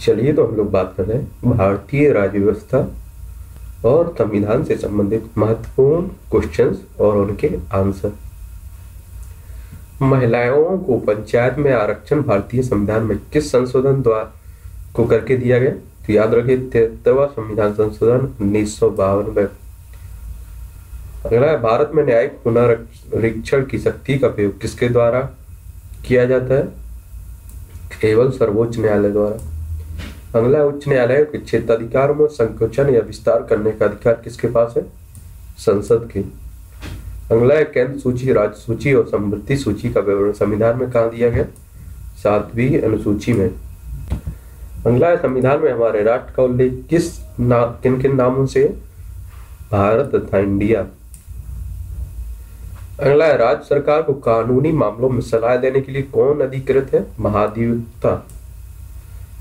चलिए तो हम लोग बात कर रहे हैं भारतीय राज्य व्यवस्था और संविधान से संबंधित महत्वपूर्ण क्वेश्चंस और उनके आंसर महिलाओं को पंचायत में आरक्षण भारतीय संविधान में किस संशोधन द्वारा को करके दिया गया? तो याद रखिए तिहत्तरवा संविधान संशोधन उन्नीस सौ बावन में। अगला है, भारत में न्यायिक पुनरीक्षण की शक्ति का प्रयोग किसके द्वारा किया जाता है? केवल सर्वोच्च न्यायालय द्वारा। अगला उच्च न्यायालय के क्षेत्राधिकार में संकोचन या विस्तार करने का अधिकार किसके पास है? संसद के। अगला है, केंद्र सूची, राज्य सूची और समृद्धि सूची का विवरण संविधान में कहा दिया गया? सातवीं अनुसूची में। अगला है, संविधान में हमारे राष्ट्र का उल्लेख किस ना, किन किन नामों से भारत तथा इंडिया। अगला है, राज्य सरकार को कानूनी मामलों में सलाह देने के लिए कौन अधिकृत है? महाधिवक्ता।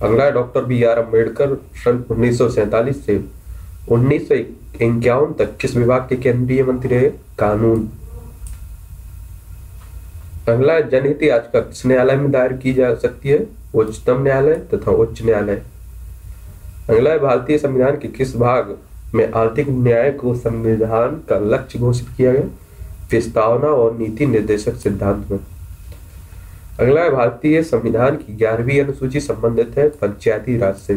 अगला डॉक्टर बी आर अंबेडकर सन उन्नीस से उन्नीस तक किस विभाग के केंद्रीय मंत्री रहे? कानून। अगला जनहित याचिका किस न्यायालय में दायर की जा सकती है? उच्चतम न्यायालय तथा उच्च न्यायालय। अगला है, भारतीय संविधान के किस भाग में आर्थिक न्याय को संविधान का लक्ष्य घोषित किया गया? प्रस्तावना और नीति निर्देशक सिद्धांत में। अगला भारतीय संविधान की ग्यारहवीं अनुसूची संबंधित है, पंचायती राज से।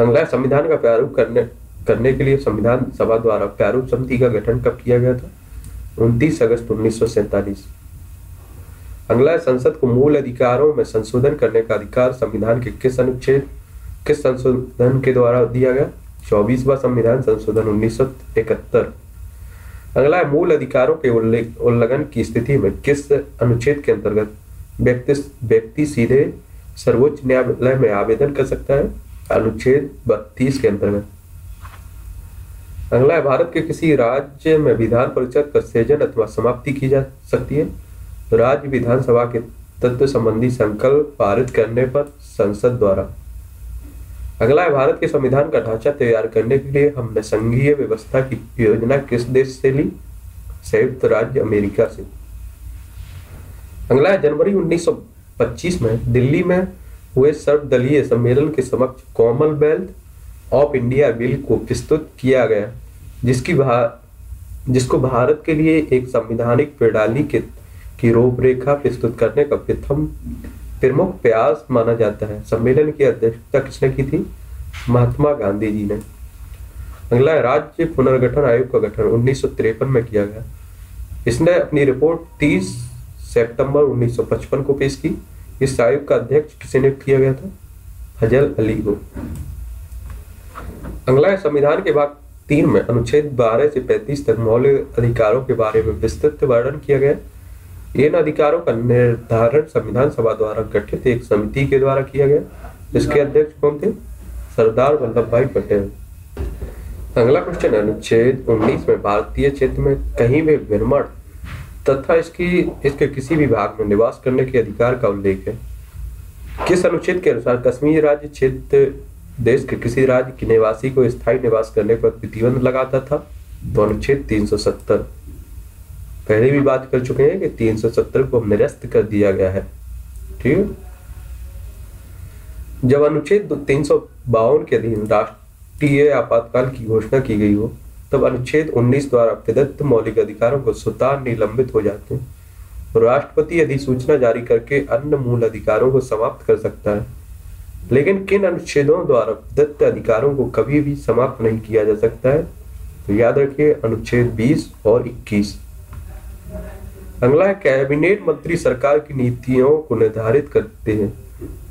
अगला संविधान का प्रारूप करने करने के लिए संविधान सभा द्वारा प्रारूप समिति का गठन कब किया गया था? उनतीस अगस्त उन्नीस अगला संसद को मूल अधिकारों में संशोधन करने का अधिकार संविधान के किस अनुच्छेद, किस संशोधन के द्वारा दिया गया? चौबीसवा संविधान संशोधन उन्नीस सौ इकहत्तर। अगला है, मूल अधिकारों के उल्लंघन की स्थिति में किस अनुच्छेद के अंतर्गत व्यक्ति व्यक्ति सीधे सर्वोच्च न्यायालय में आवेदन कर सकता है? अनुच्छेद बत्तीस के अंतर्गत। अगला है, भारत के किसी राज्य में विधान परिषद का सृजन अथवा समाप्ति की जा सकती है? राज्य विधानसभा के तत्व संबंधी संकल्प पारित करने पर संसद द्वारा। अगला है भारत के संविधान का ढांचा तैयार करने के लिए हमने संघीय व्यवस्था की योजना किस देश से ली? संयुक्त राज्य अमेरिका से। अगला है जनवरी 1925 में दिल्ली में हुए सर्वदलीय सम्मेलन के समक्ष कॉमनवेल्थ ऑफ़ इंडिया बिल को प्रस्तुत किया गया जिसकी भा, जिसको भारत के लिए एक संविधानिक प्रणाली के की रूपरेखा प्रस्तुत करने का प्रथम प्रमुख प्रयास माना जाता है। सम्मेलन की अध्यक्षता किसने की थी? महात्मा गांधी जी ने। अगला राज्य पुनर्गठन आयोग का गठन, उन्नीस में किया गया। इसने अपनी रिपोर्ट 30 सितंबर 1955 को पेश की। इस आयोग का अध्यक्ष किसे नियुक्त किया गया था? फजल अली को। अगला संविधान के भाग तीन में अनुच्छेद 12 से 35 तक मौलिक अधिकारों के बारे में विस्तृत वर्णन किया गया। इन अधिकारों का निर्धारण संविधान सभा द्वारा गठित एक समिति के द्वारा किया गया इसके अध्यक्ष कौन थे? सरदार वल्लभ भाई पटेल। अगला क्वेश्चन अनुच्छेद 19 में भारतीय क्षेत्र में कहीं भी भ्रमण तथा इसकी इसके किसी भी भाग में निवास करने के अधिकार का उल्लेख है। किस अनुच्छेद के अनुसार कश्मीर राज्य क्षेत्र देश के किसी राज्य के निवासी को स्थायी निवास करने पर प्रतिबंध लगाता था? तो अनुच्छेद 370 पहले भी बात कर चुके हैं कि 370 को निरस्त कर दिया गया है। ठीक है? जब अनुच्छेद तीन सौ बावन के अधीन राष्ट्रीय आपातकाल की घोषणा की गई हो, तब अनुच्छेद 19 द्वारा प्रदत्त मौलिक अधिकारों को स्वतः निलंबित हो जाते हैं राष्ट्रपति अधिसूचना जारी करके अन्य मूल अधिकारों को समाप्त कर सकता है। लेकिन किन अनुच्छेदों द्वारा प्रदत्त अधिकारों को कभी भी समाप्त नहीं किया जा सकता है? तो याद रखिए, अनुच्छेद 20 और 21 अगला कैबिनेट मंत्री सरकार की नीतियों को निर्धारित करते हैं।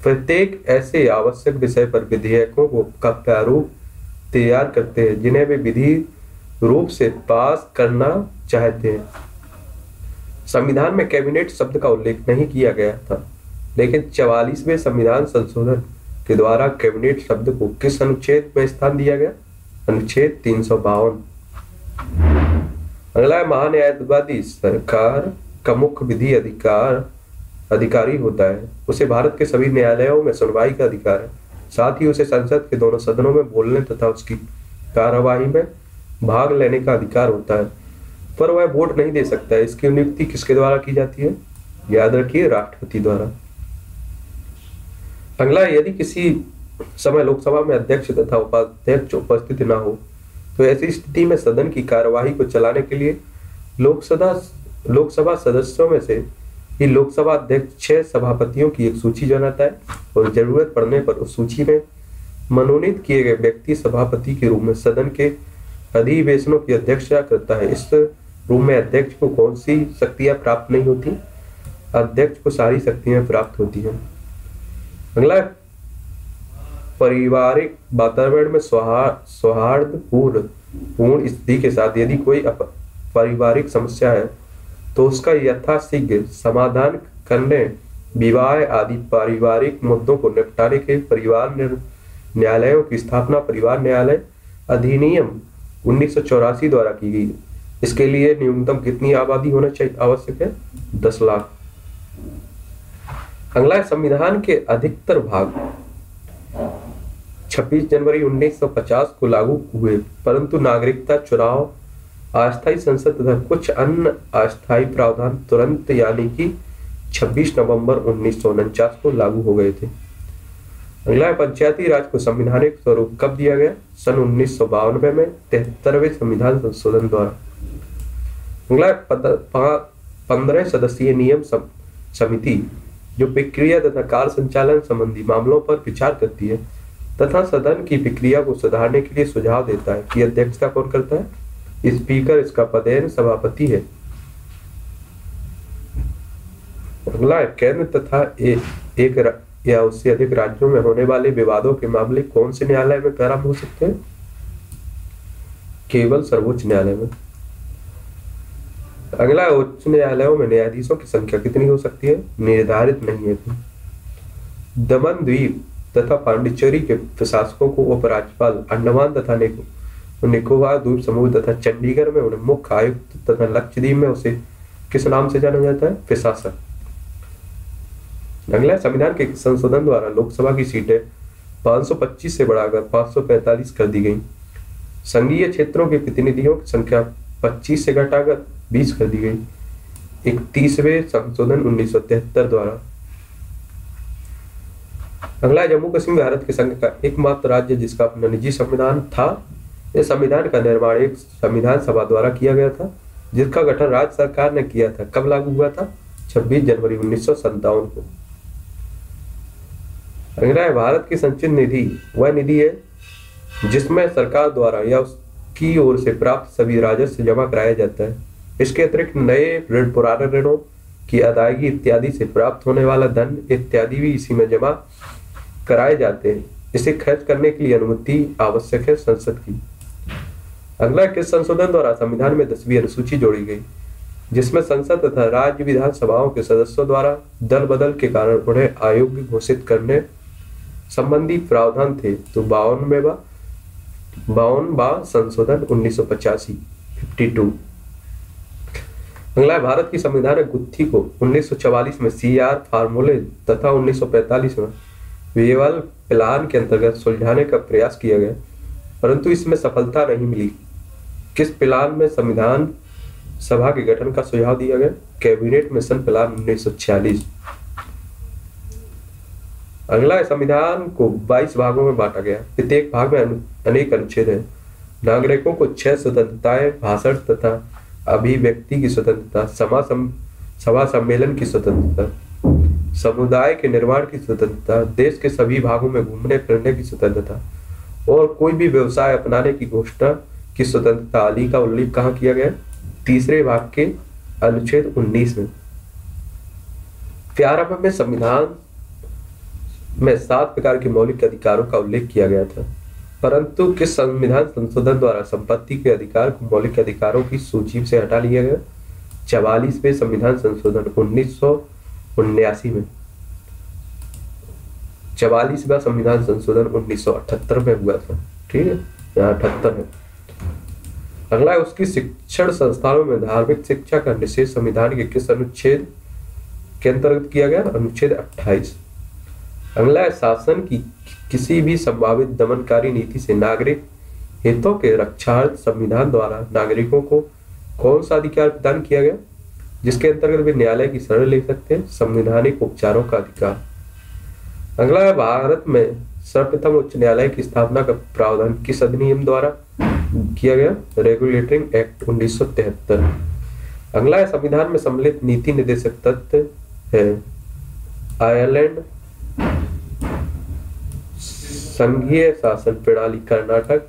प्रत्येक ऐसे आवश्यक विषय पर विधेयकों को का प्रारूप तैयार करते हैं, जिन्हें वे विधि रूप से पास करना चाहते हैं। संविधान में कैबिनेट शब्द का उल्लेख नहीं किया गया था, लेकिन चवालीसवें संविधान संशोधन के द्वारा कैबिनेट शब्द को किस अनुच्छेद में स्थान दिया गया? अनुच्छेद तीन सौ बावन। अगला महान्यायवादी सरकार का मुख्य विधि अधिकार, अधिकारी होता है। उसे भारत के सभी न्यायालयों में सुनवाई का अधिकार है। साथ ही उसे संसद के दोनों सदनों में बोलने तथा उसकी कार्यवाही में भाग लेने का अधिकार होता है। पर वह वोट नहीं दे सकता है। इसकी नियुक्ति किसके द्वारा की जाती है? याद रखिए, राष्ट्रपति द्वारा। अगला, यदि किसी समय लोकसभा में अध्यक्ष तथा उपाध्यक्ष उपस्थित न हो तो ऐसी स्थिति में सदन की कार्यवाही को चलाने के लिए लोकसभा लोकसभा सदस्यों में से ही लोकसभा अध्यक्ष छह सभापतियों की एक सूची बनाता है और ज़रूरत पड़ने पर उस सूची में मनोनीत किए गए व्यक्ति सभापति के रूप में सदन के अधिवेशनों की अध्यक्षता करता है। इस रूम में अध्यक्ष को कौन सी शक्तियाँ प्राप्त नहीं होती? अध्यक्ष को सारी शक्तियाँ प्राप्त होती हैं। अगला पारिवारिक वातावरण में सौहार्द पूर्ण पूर्ण स्थिति के साथ यदि कोई पारिवारिक समस्या है तो उसका यथाशीघ्र समाधान करने, विवाह आदि पारिवारिक मुद्दों को निपटाने के परिवार न्यायालयों की स्थापना परिवार न्यायालय अधिनियम उन्नीस सौ चौरासी द्वारा की गई इसके लिए न्यूनतम कितनी आबादी होना चाहिए? आवश्यक है दस लाख। अगला संविधान के अधिकतर भाग। 26 जनवरी 1950 को लागू हुए। परंतु नागरिकता चुनाव अस्थायी संसद तथा कुछ अन्य अस्थायी प्रावधान तुरंत यानी कि 26 नवंबर उन्नीस सौ उनचास को लागू हो गए थे। अगला पंचायती राज को संविधानिक स्वरूप कब दिया गया? सन उन्नीस में, तिहत्तरवे संविधान संशोधन द्वारा। अगला पंद्रह सदस्यीय नियम समिति, जो प्रक्रिया तथा कार्य संचालन संबंधी मामलों पर विचार करती है। तथा सदन की प्रक्रिया को सुधारने के लिए सुझाव देता है कि अध्यक्षता कौन करता है? स्पीकर इसका पदेन सभापति है। अगला केंद्र तथा ए, एक या उससे अधिक राज्यों में होने वाले विवादों के मामले कौन से न्यायालय में प्रारंभ हो सकते हैं? केवल सर्वोच्च न्यायालय में। अगला उच्च न्यायालयों में न्यायाधीशों की संख्या कितनी हो सकती है? निर्धारित नहीं है। दमन द्वीप तथा पांडिचेरी के प्रशासकों को उपराज्यपाल अंडमान तथा निको, निकोबार द्वीप समूह तथा चंडीगढ़ में उन्हें मुख्य आयुक्त तथा लक्षद्वीप में उसे किस नाम से जाना जाता है? प्रशासक। अगला, संविधान के संशोधन द्वारा लोकसभा की सीटें 525 से बढ़ाकर 545 कर दी गई। संघीय क्षेत्रों के प्रतिनिधियों की संख्या 25 से घटाकर 20 कर दी गई। इकतीसवे संशोधन उन्नीस द्वारा अगला जम्मू कश्मीर भारत के संघ का एकमात्र राज्य जिसका अपना निजी संविधान था इस संविधान का निर्माण एक संविधान सभा द्वारा किया गया था, जिसका गठन राज्य सरकार ने किया था। कब लागू हुआ था? 26 जनवरी उन्नीस सौ सत्तावन को। अगला है, भारत की संचित निधि। वह निधि है, जिसमें सरकार द्वारा या उसकी ओर से प्राप्त सभी राजस्व जमा कराया जाता है। इसके अतिरिक्त नए ऋण, पुराने ऋणों की अदायगी इत्यादि से प्राप्त होने वाला धन इत्यादि भी इसी में जमा कराए जाते हैं। इसे खर्च करने के लिए अनुमति आवश्यक है संसद की। अगला किस संशोधन द्वारा संविधान में दसवीं अनुसूची जोड़ी गई, जिसमें संसद तथा राज्य विधानसभाओं के सदस्यों द्वारा दल बदल के कारण उन्हें अयोग्य घोषित करने संबंधी प्रावधान थे। तो बावन में बावन बा संशोधन उन्नीस सौ पचासी फिफ्टी टू अगला भारत की संविधान गुत्थी को 1944 में सीआर फार्मूले तथा 1945 में वेवल प्लान के अंतर्गत सुलझाने का प्रयास किया गया, परंतु इसमें सफलता नहीं मिली। किस प्लान में संविधान सभा के गठन का सुझाव दिया गया? कैबिनेट मिशन प्लान उन्नीस अगला संविधान को 22 भागों में बांटा गया। प्रत्येक भाग में अनेक अनुच्छेद है। नागरिकों को छह स्वतंत्रताएँ, भाषण तथा अभिव्यक्ति की स्वतंत्रता सम, सभा सम्मेलन की स्वतंत्रता समुदाय के निर्माण की स्वतंत्रता देश के सभी भागों में घूमने फिरने की स्वतंत्रता और कोई भी व्यवसाय अपनाने की घोषणा की स्वतंत्रता। आदि का उल्लेख कहा किया गया? तीसरे भाग के अनुच्छेद 19 में। प्रारंभ में संविधान में सात प्रकार के मौलिक अधिकारों का उल्लेख किया गया था। परंतु किस संविधान संशोधन द्वारा संपत्ति के अधिकार को मौलिक अधिकारों की सूची से हटा लिया गया? चवालीसवें संविधान संशोधन, उन्नीस में। चवालीसवा संविधान संशोधन, उन्नीस सौ अठहत्तर में हुआ था। ठीक है? यहाँ अठहत्तर है अगला है उसकी शिक्षण संस्थानों में धार्मिक शिक्षा का निषेध संविधान के किस अनुच्छेद के अंतर्गत किया गया? अनुच्छेद 28 अगला शासन की किसी भी संभावित दमनकारी नीति से नागरिक हितों के रक्षार्थ संविधान द्वारा नागरिकों को कौन सा अधिकार प्रदान किया गया? जिसके अंतर्गत वे न्यायालय की शरण ले सकते हैं, संवैधानिक उपचारों का अधिकार। अगला है भारत में सर्वप्रथम उच्च न्यायालय की स्थापना का प्रावधान किस अधिनियम द्वारा किया गया? रेगुलेटिंग एक्ट उन्नीस अगला है, संविधान में सम्मिलित नीति निर्देशक तत्व है आयरलैंड संघीय शासन प्रणाली कर्नाटक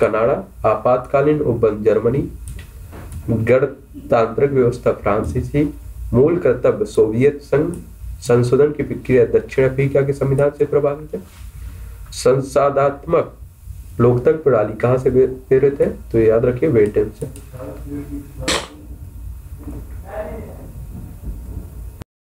कनाडा, आपातकालीन उपबंध जर्मनी, गणतांत्रिक व्यवस्था फ्रांसीसी, मूल कर्तव्य सोवियत संघ, संशोधन की प्रक्रिया दक्षिण अफ्रीका के संविधान से प्रभावित है। संसादात्मक लोकतंत्र प्रणाली कहाँ से प्रेरित है? तो याद रखिए ब्रिटेन से